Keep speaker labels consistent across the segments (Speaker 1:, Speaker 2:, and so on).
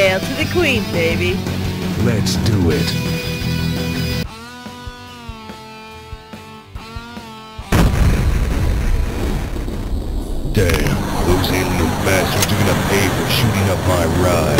Speaker 1: Hail to the queen, baby.
Speaker 2: Let's do it. Damn, those alien bastards are gonna pay for shooting up my ride.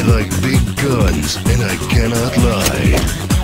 Speaker 2: I like big guns, and I
Speaker 3: cannot lie.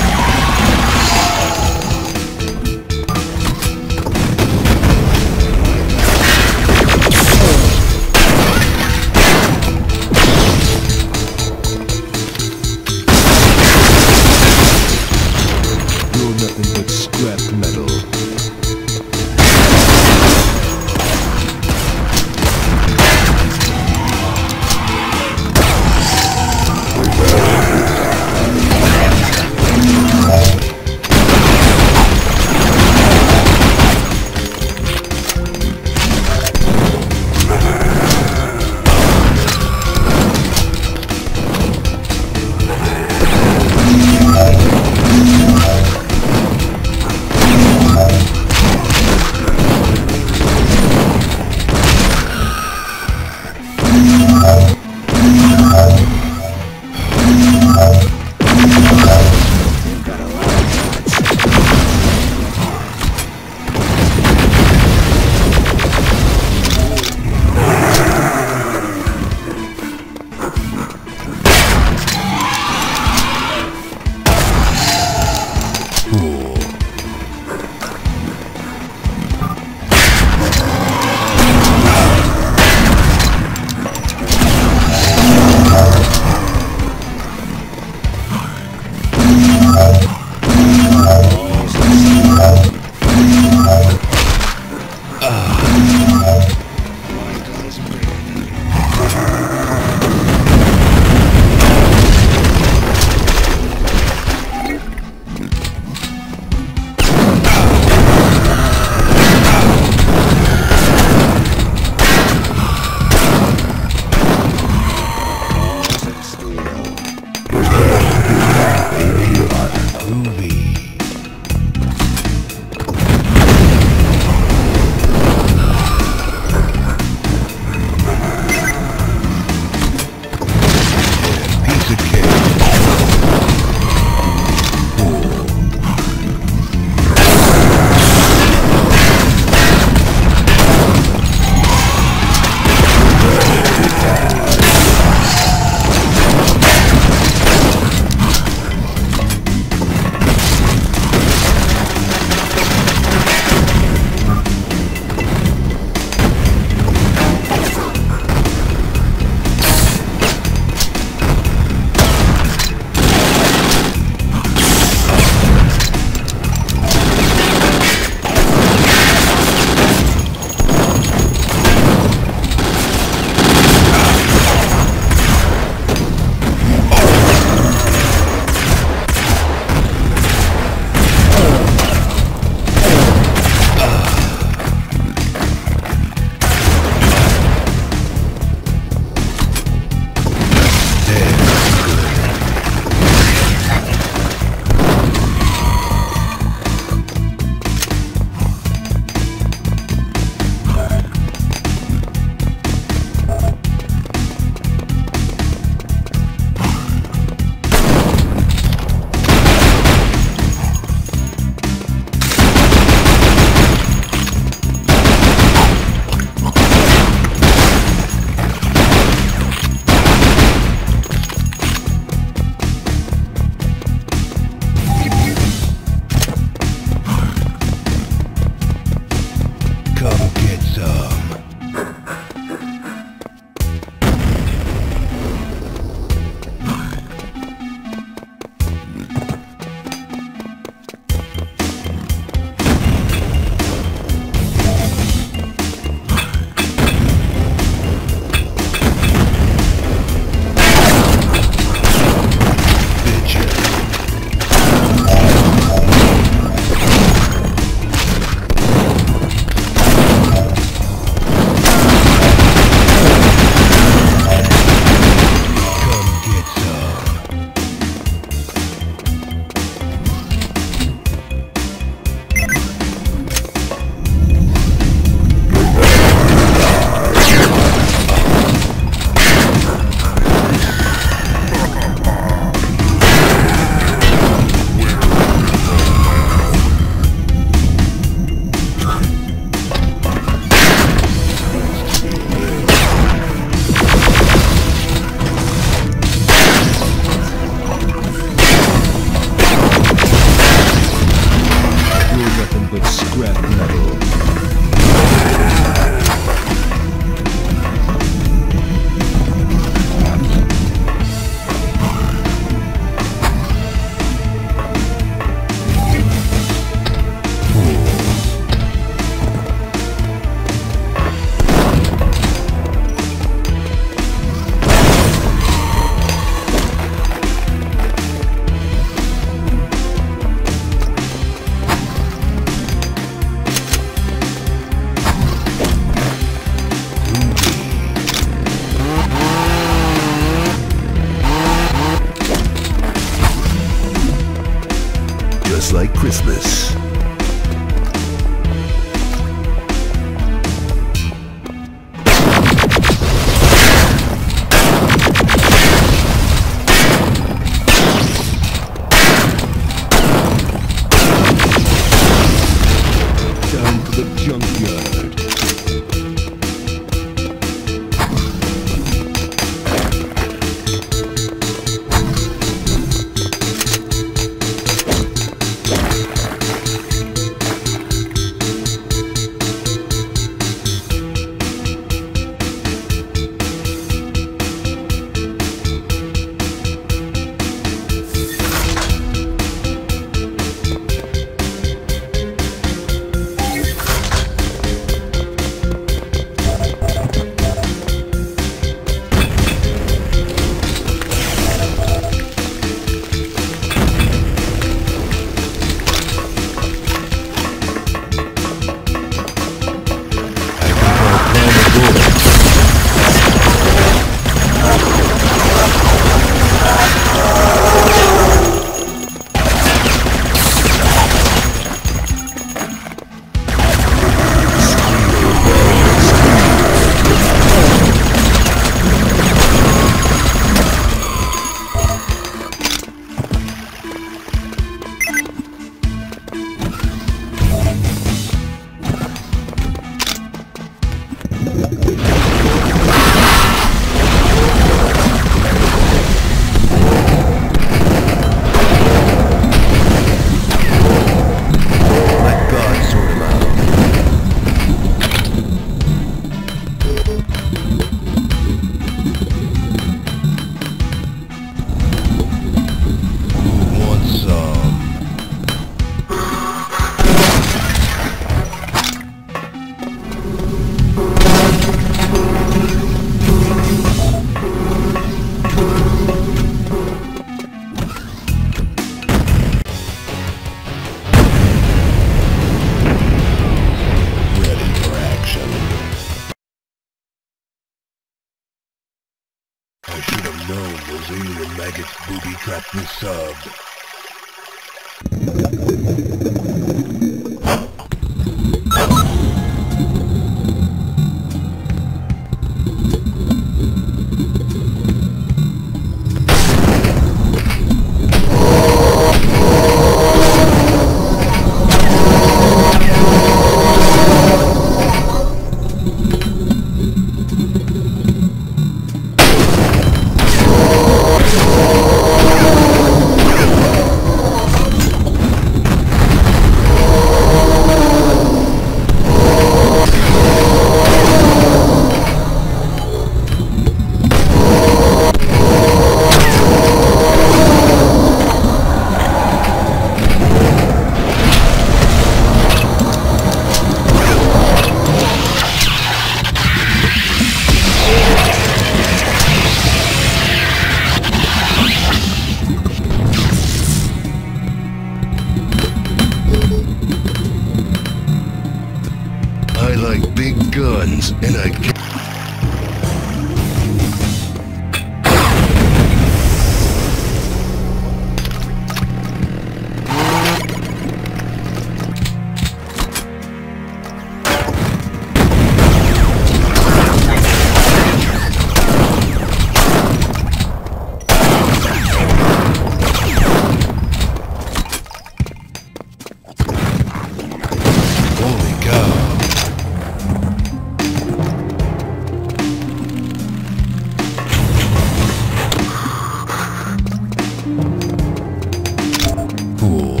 Speaker 2: Cool.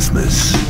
Speaker 2: Just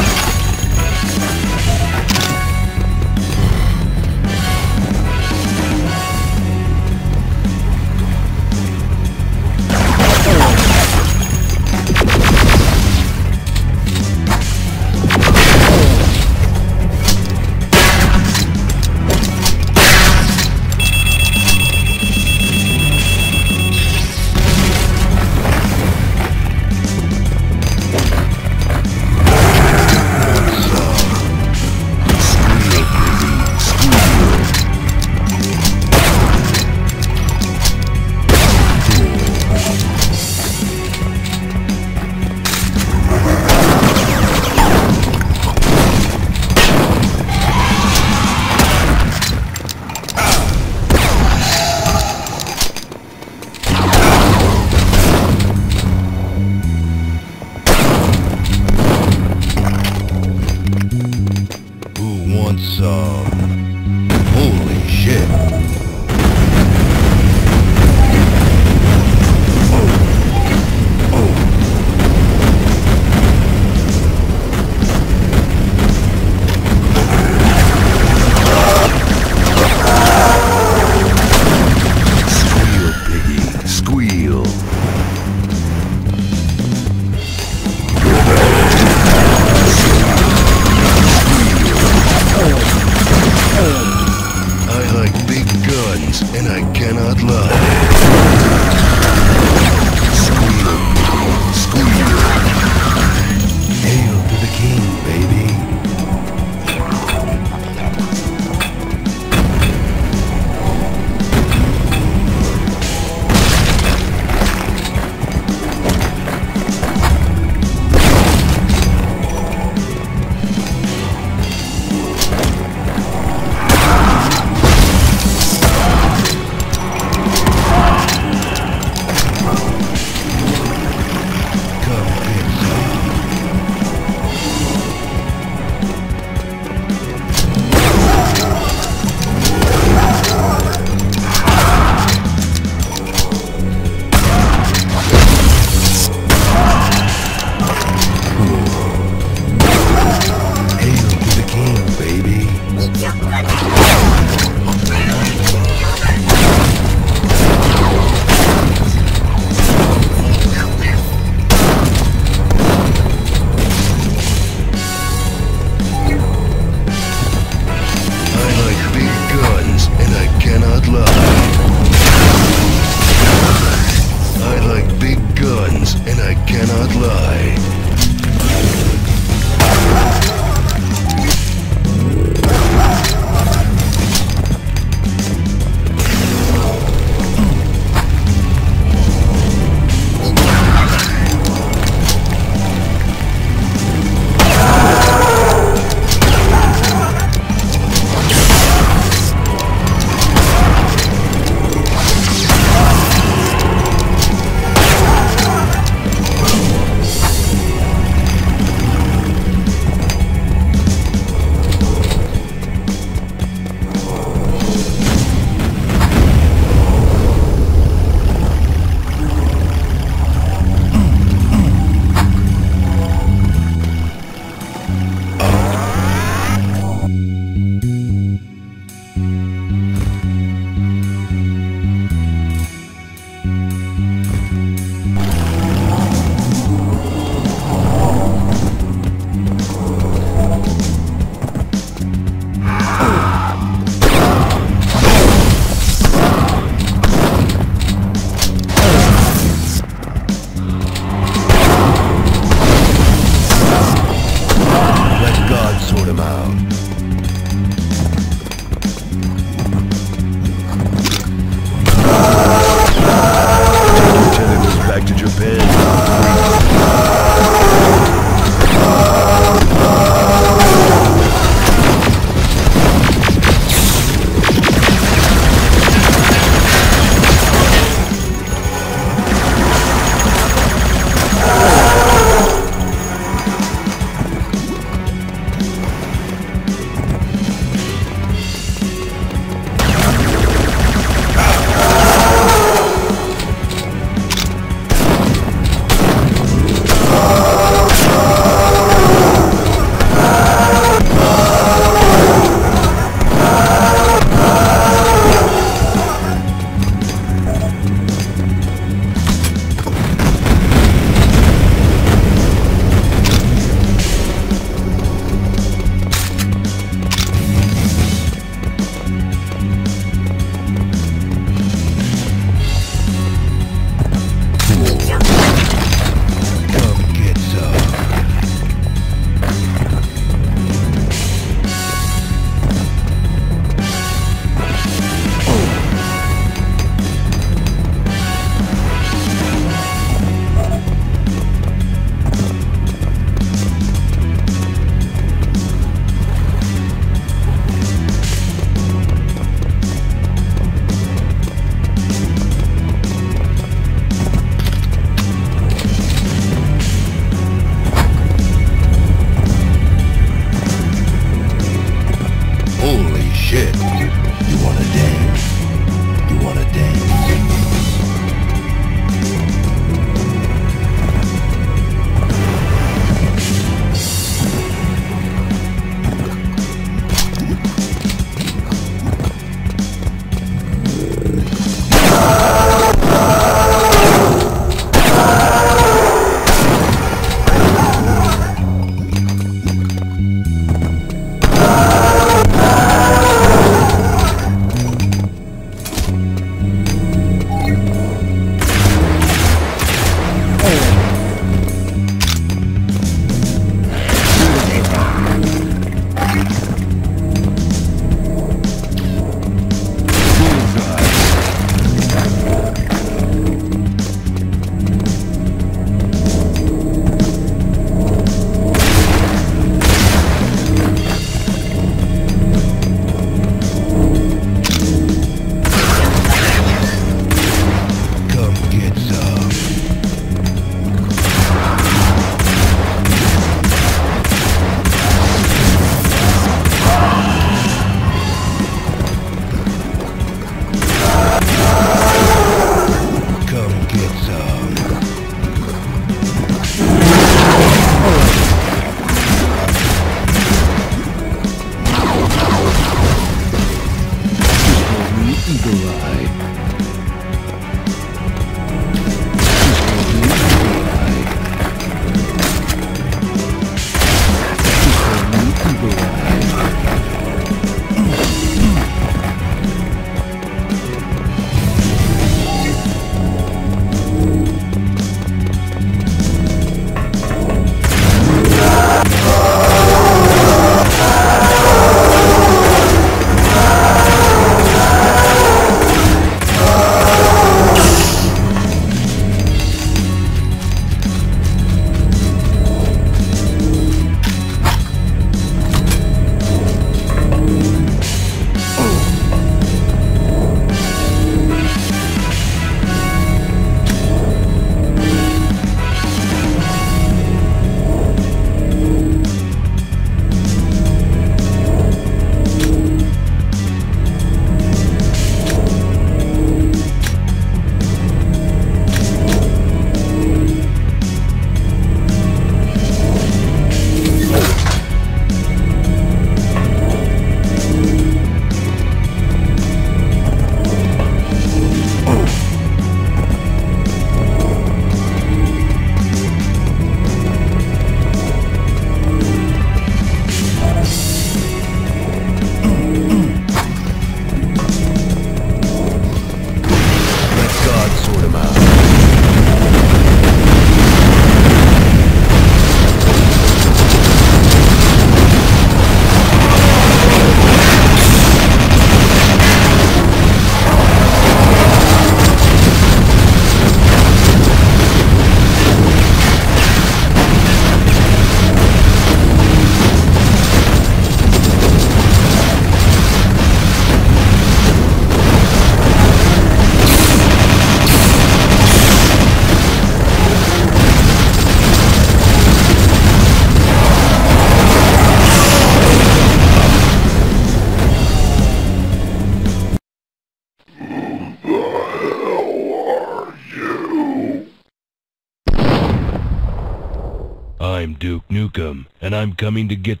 Speaker 2: coming to get